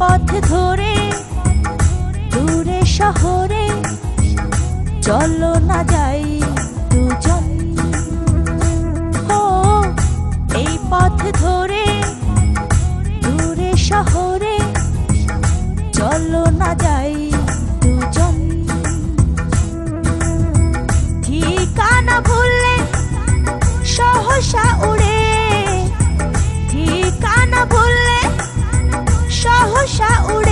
পথ ধরে, দূরে শহরে, চলো না যাই দুজন। ও, এই পথ ধরে, দূরে শহরে, চলো না যাই সহসা উড়ে